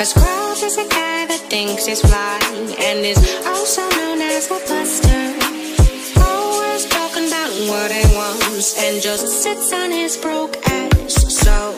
A Scrooge is a guy that thinks he's fly and is also known as a buster. Always talking about what he wants and just sits on his broke ass. So